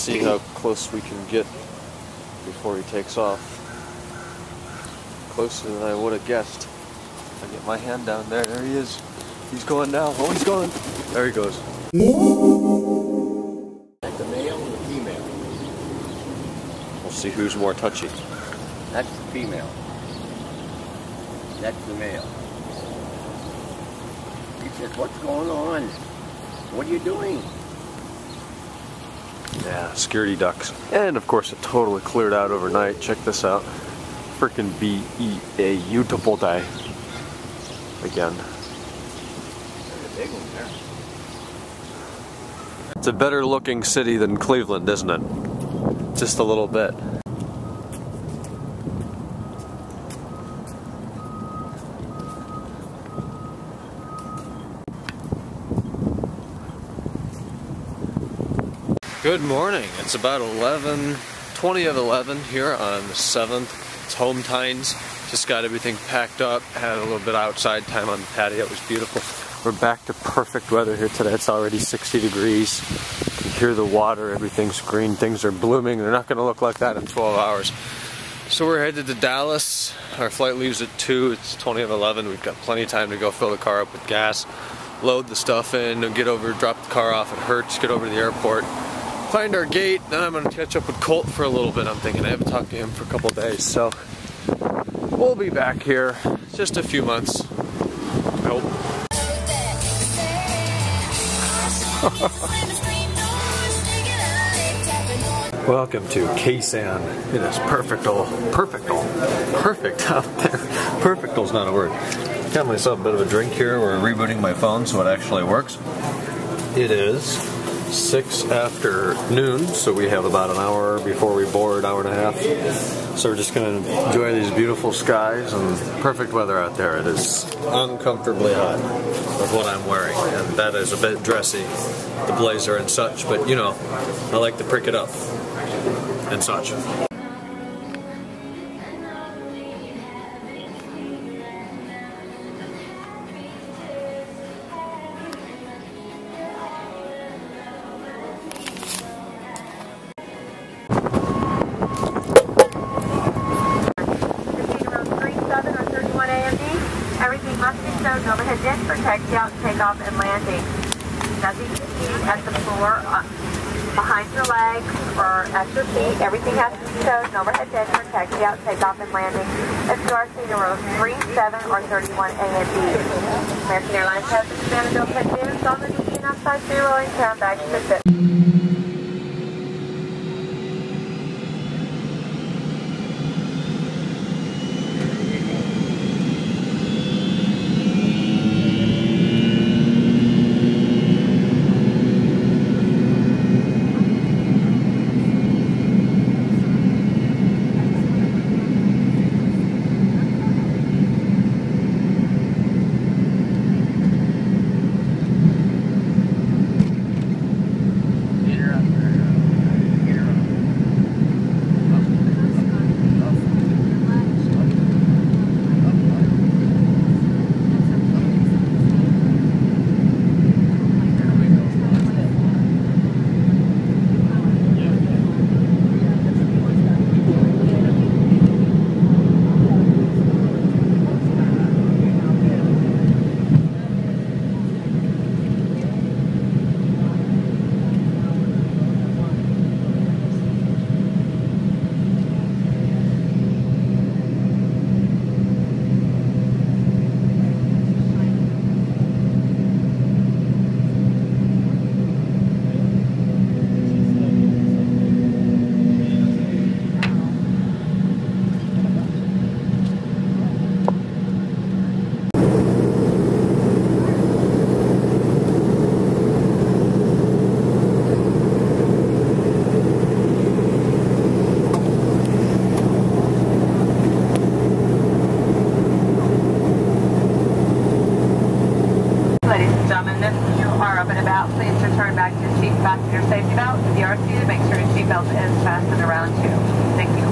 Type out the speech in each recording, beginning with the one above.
see how close we can get before he takes off. Closer than I would have guessed. I get my hand down there. There he is. He's going now. Oh, he's going. There he goes. That's the male and the female. We'll see who's more touchy. That's the female. That's the male. He says, what's going on? What are you doing? Yeah, security ducks. And of course, it totally cleared out overnight. Check this out. Freaking day. Again. A big one there. It's a better looking city than Cleveland, isn't it? Just a little bit. Good morning. It's about 11, 20 of 11 here on the 7th. It's home times. Just got everything packed up. Had a little bit outside time on the patio. It was beautiful. We're back to perfect weather here today. It's already 60 degrees. You can hear the water. Everything's green. Things are blooming. They're not going to look like that in 12 hours. So we're headed to Dallas. Our flight leaves at 2. It's 20 of 11. We've got plenty of time to go fill the car up with gas, load the stuff in, get over, drop the car off at Hertz, get over to the airport, find our gate. Then I'm to catch up with Colt for a little bit. I'm thinking I haven't talked to him for a couple days. So we'll be back here just a few months. I hope. Welcome to Ksan. It is perfectal, perfectal, perfect out there. Perfectal's not a word. Got myself a bit of a drink here. We're rebooting my phone so it actually works. It is six after noon, so we have about an hour before we board, hour and a half. So we're just going to enjoy these beautiful skies and perfect weather out there. It is uncomfortably hot with what I'm wearing, and that is a bit dressy, the blazer and such. But you know, I like to prick it up and such. At the floor, uh, behind your legs, or at your feet. Everything has to be stowed in overhead bin for takeout, takeoff, and landing. If you are seated in row 37 or 31 AMD. American Airlines has expanded overhead bins on the and outside zero and carry bags to. Safety belt. If you are seated, make sure your seatbelt is fastened around you. Thank you.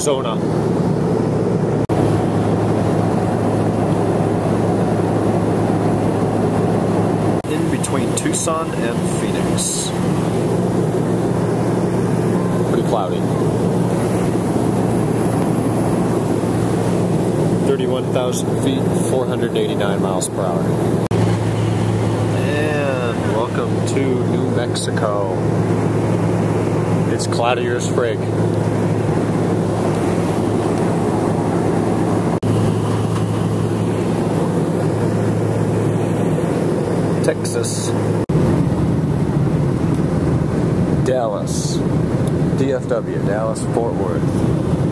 Arizona. In between Tucson and Phoenix. Pretty cloudy. 31,000 feet, 489 miles per hour. And welcome to New Mexico. It's cloudier as frig. Texas. Dallas. DFW, Dallas, Fort Worth.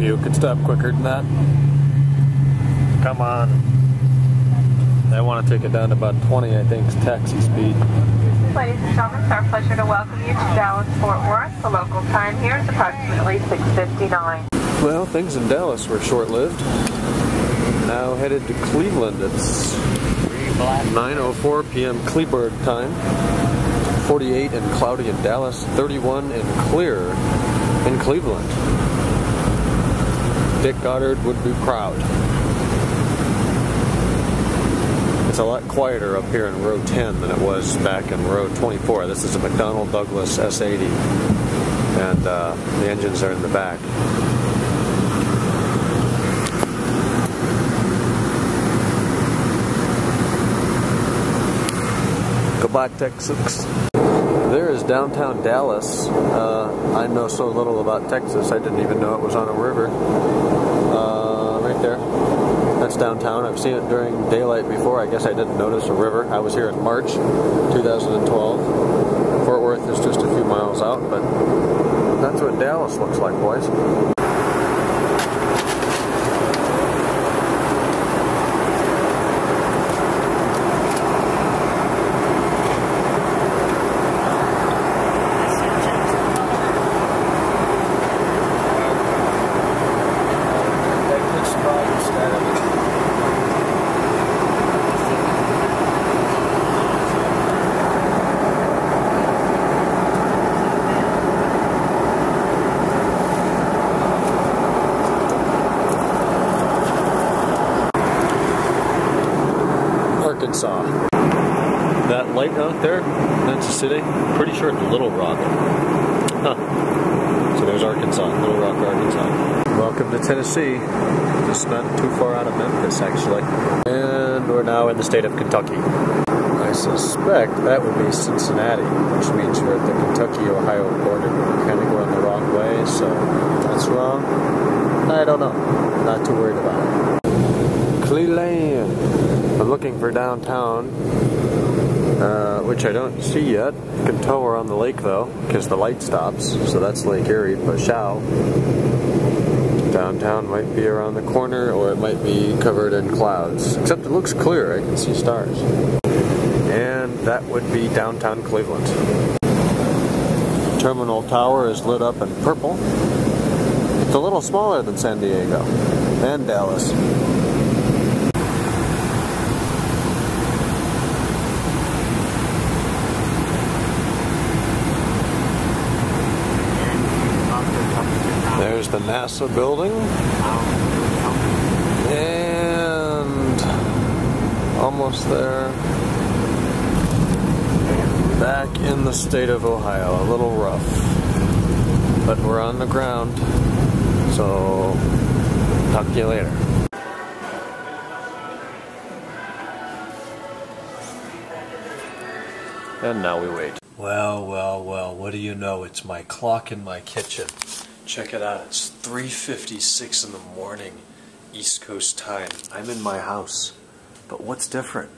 The BMW could stop quicker than that. Come on. I want to take it down to about 20, I think, taxi speed. Ladies and gentlemen, it's our pleasure to welcome you to Dallas Fort Worth. The local time here is approximately 6:59. Well, things in Dallas were short lived. Now headed to Cleveland. It's 9.04 p.m. Cleburg time. 48 and cloudy in Dallas, 31 and clear in Cleveland. Dick Goddard would be proud. It's a lot quieter up here in row 10 than it was back in row 24. This is a McDonnell Douglas S80, and uh, the engines are in the back. Goodbye, Texas. There is downtown Dallas. Uh, I know so little about Texas, I didn't even know it was on a river. There. That's downtown. I've seen it during daylight before. I guess I didn't notice a river. I was here in March 2012. Fort Worth is just a few miles out, but that's what Dallas looks like, boys. Arkansas. That light out there, that's city. Pretty sure it's Little Rock. Huh. So there's Arkansas, Little Rock, Arkansas. Welcome to Tennessee. Just not too far out of Memphis, actually. And we're now in the state of Kentucky. I suspect that would be Cincinnati, which means we're at the Kentucky-Ohio border. We're kind of going the wrong way, so that's wrong. I don't know. Not too worried about it. Cleveland. I'm looking for downtown, uh, which I don't see yet. Can tell we're on the lake though, because the light stops. So that's Lake Erie, Bashau. Downtown might be around the corner, or it might be covered in clouds. Except it looks clear. I can see stars. And that would be downtown Cleveland. Terminal Tower is lit up in purple. It's a little smaller than San Diego and Dallas. There's the NASA building. And Almost there. Back in the state of Ohio. A little rough. But we're on the ground. So, talk to you later. And now we wait. Well, well, well, what do you know? It's my clock in my kitchen. Check it out. It's 3:56 in the morning, East Coast time. I'm in my house. But what's different?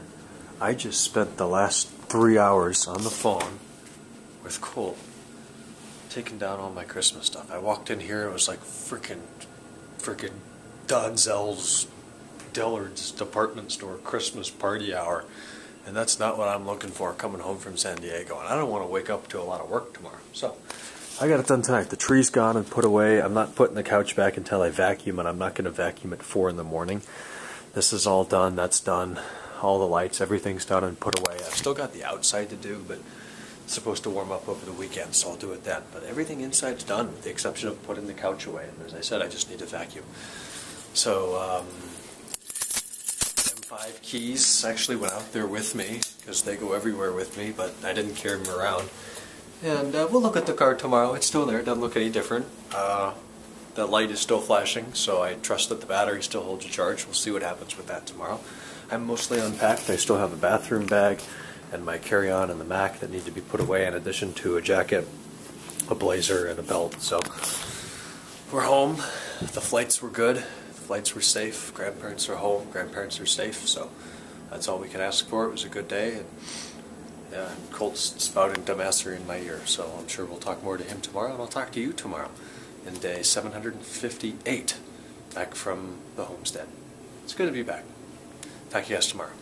I just spent the last 3 hours on the phone with Colt taking down all my Christmas stuff. I walked in here, it was like freaking freaking Donzell's Dillard's department store Christmas party hour. And that's not what I'm looking for coming home from San Diego. And I don't want to wake up to a lot of work tomorrow. So I got it done tonight. The tree's gone and put away. I'm not putting the couch back until I vacuum, and I'm not going to vacuum at 4 in the morning. This is all done. That's done. All the lights, everything's done and put away. I've still got the outside to do, but it's supposed to warm up over the weekend, so I'll do it then. But everything inside's done, with the exception of putting the couch away. And as I said, I just need to vacuum. So, um, M5 keys actually went out there with me because they go everywhere with me, but I didn't carry them around. And uh, we'll look at the car tomorrow. It's still there. It doesn't look any different. Uh, the light is still flashing, so I trust that the battery still holds a charge. We'll see what happens with that tomorrow. I'm mostly unpacked. I still have a bathroom bag and my carry-on and the Mac that need to be put away in addition to a jacket, a blazer, and a belt. So we're home. The flights were good The flights were safe. Grandparents are home. Grandparents are safe. So that's all we can ask for. It was a good day. And yeah, Colt's spouting dumbassery in my ear. So I'm sure we'll talk more to him tomorrow. And I'll talk to you tomorrow in day 758 back from the homestead. It's good to be back. Talk to you guys tomorrow.